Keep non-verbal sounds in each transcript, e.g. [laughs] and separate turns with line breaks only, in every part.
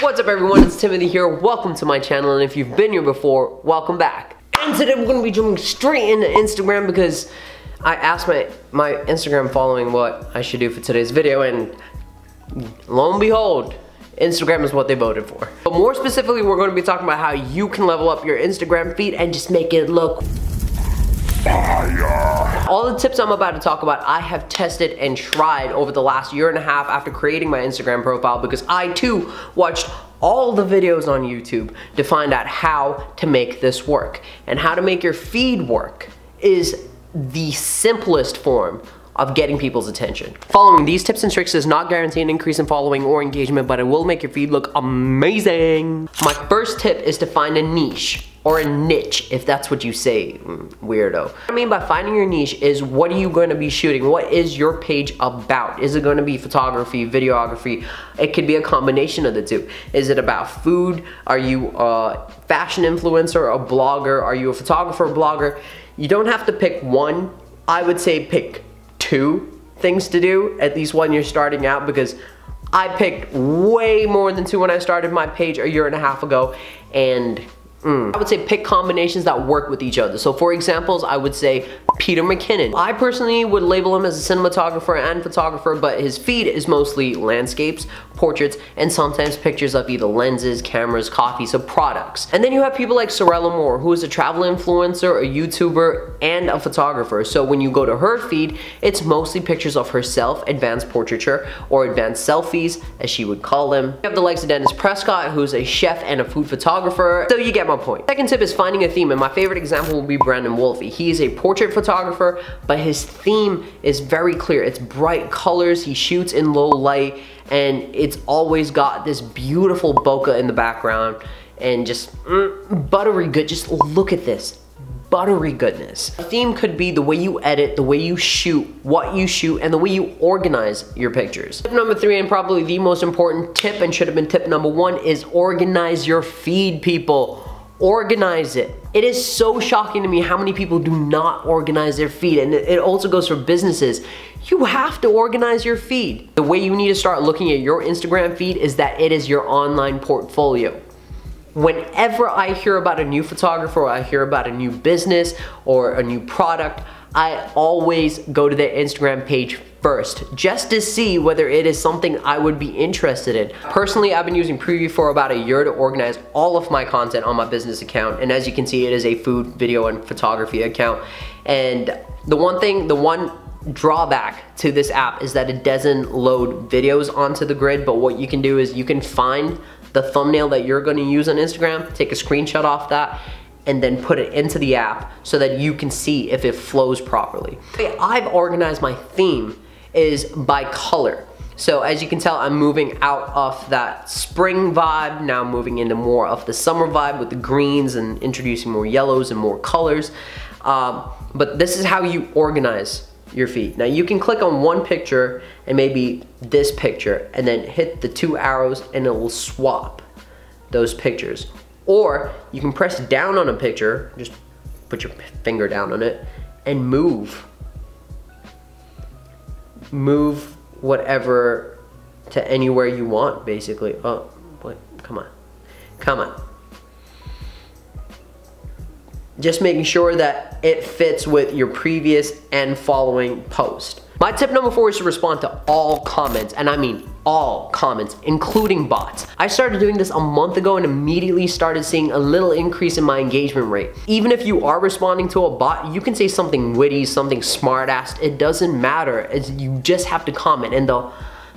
What's up everyone, it's Timothy here. Welcome to my channel and if you've been here before, welcome back. And today we're gonna be jumping straight into Instagram because I asked my, my Instagram following what I should do for today's video and lo and behold, Instagram is what they voted for. But more specifically, we're gonna be talking about how you can level up your Instagram feed and just make it look Fire. All the tips I'm about to talk about, I have tested and tried over the last year and a half after creating my Instagram profile because I too watched all the videos on YouTube to find out how to make this work. And how to make your feed work is the simplest form of getting people's attention. Following these tips and tricks does not guarantee an increase in following or engagement, but it will make your feed look amazing. My first tip is to find a niche or a niche, if that's what you say, weirdo. What I mean by finding your niche is what are you gonna be shooting? What is your page about? Is it gonna be photography, videography? It could be a combination of the two. Is it about food? Are you a fashion influencer, a blogger? Are you a photographer, blogger? You don't have to pick one. I would say pick two things to do, at least when you're starting out, because I picked way more than two when I started my page a year and a half ago, and Mm. I would say pick combinations that work with each other. So for examples, I would say Peter McKinnon. I personally would label him as a cinematographer and photographer, but his feed is mostly landscapes, portraits, and sometimes pictures of either lenses, cameras, coffee, so products. And then you have people like Sorelle Amore, who is a travel influencer, a YouTuber, and a photographer. So when you go to her feed, it's mostly pictures of herself, advanced portraiture, or advanced selfies, as she would call them. You have the likes of Dennis Prescott, who's a chef and a food photographer. So you get my point. Second tip is finding a theme, and my favorite example will be Brandon Woelfel. He is a portrait photographer, but his theme is very clear. It's bright colors, he shoots in low light, and it's always got this beautiful bokeh in the background, and just mm, buttery good. Just look at this buttery goodness. A theme could be the way you edit, the way you shoot, what you shoot, and the way you organize your pictures. Tip number three, and probably the most important tip, and should have been tip number one, is organize your feed, people organize it. It is so shocking to me how many people do not organize their feed and it also goes for businesses. You have to organize your feed. The way you need to start looking at your Instagram feed is that it is your online portfolio. Whenever I hear about a new photographer or I hear about a new business or a new product, I always go to their Instagram page first just to see whether it is something I would be interested in. Personally, I've been using Preview for about a year to organize all of my content on my business account and as you can see it is a food, video, and photography account and the one thing, the one drawback to this app is that it doesn't load videos onto the grid but what you can do is you can find the thumbnail that you're gonna use on Instagram, take a screenshot off that and then put it into the app so that you can see if it flows properly. I've organized my theme is by color. So as you can tell, I'm moving out of that spring vibe, now moving into more of the summer vibe with the greens and introducing more yellows and more colors. Um, but this is how you organize your feed. Now you can click on one picture and maybe this picture and then hit the two arrows and it will swap those pictures. Or you can press down on a picture, just put your finger down on it and move move whatever to anywhere you want, basically. Oh, boy, come on. Come on. Just making sure that it fits with your previous and following post. My tip number four is to respond to all comments, and I mean all comments, including bots. I started doing this a month ago and immediately started seeing a little increase in my engagement rate. Even if you are responding to a bot, you can say something witty, something smart ass, it doesn't matter. It's, you just have to comment, and the,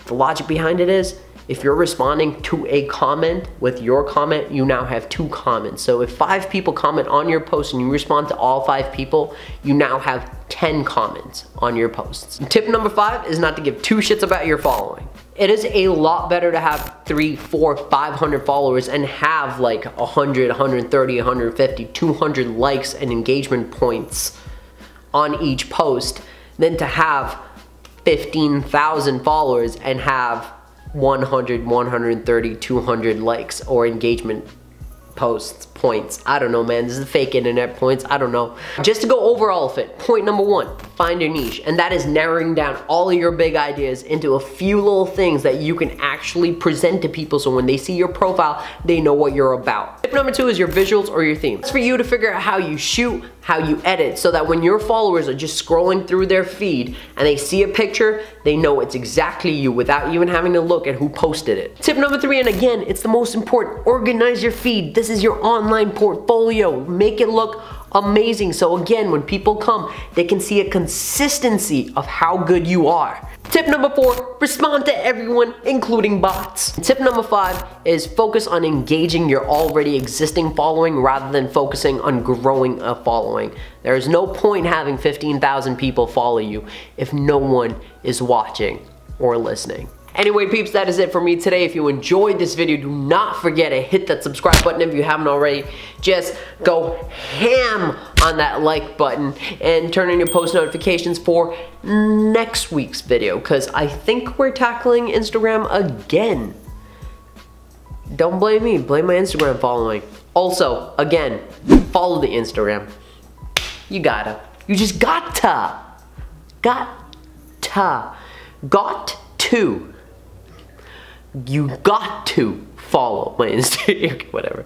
the logic behind it is, if you're responding to a comment with your comment, you now have two comments. So if five people comment on your post and you respond to all five people, you now have 10 comments on your posts. Tip number five is not to give two shits about your following. It is a lot better to have three, four, 500 followers and have like 100, 130, 150, 200 likes and engagement points on each post than to have 15,000 followers and have 100, 130, 200 likes or engagement posts, points. I don't know, man. This is fake internet points. I don't know. Just to go over all of it, point number one, find your niche. And that is narrowing down all of your big ideas into a few little things that you can actually present to people so when they see your profile, they know what you're about. Tip number two is your visuals or your theme. It's for you to figure out how you shoot, how you edit, so that when your followers are just scrolling through their feed and they see a picture, they know it's exactly you without even having to look at who posted it. Tip number three, and again, it's the most important, organize your feed. This is your online portfolio. Make it look amazing. So again, when people come, they can see a consistency of how good you are. Tip number four, respond to everyone, including bots. Tip number five is focus on engaging your already existing following rather than focusing on growing a following. There is no point having 15,000 people follow you if no one is watching or listening. Anyway, peeps, that is it for me today. If you enjoyed this video, do not forget to hit that subscribe button if you haven't already. Just go ham on that like button and turn on your post notifications for next week's video because I think we're tackling Instagram again. Don't blame me, blame my Instagram following. Also, again, follow the Instagram. You gotta. You just gotta. Gotta. Got to you got to follow my [laughs] Instagram, whatever.